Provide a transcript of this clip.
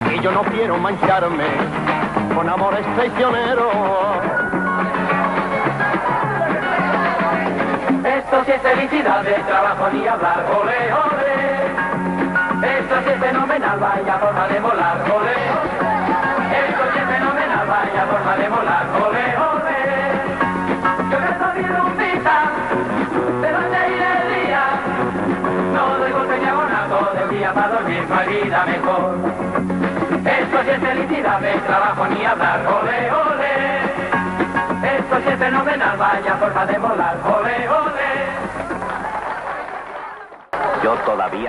Y yo no quiero mancharme con amores traicioneros. Esto sí es felicidad de trabajo ni hablar, ole, ole. Esto sí es fenomenal, vaya forma de volar, ole. Esto sí es fenomenal, vaya forma de volar, ole, ole. Yo canto mi rumbita, de noche y de día. No doy golpe ni abonazo del día para dormir, no hay vida mejor. Esto sí es felicidad de trabajo ni hablar, ole, ole. Esto sí es fenomenal, vaya forma de volar, ole, ole. Yo todavía...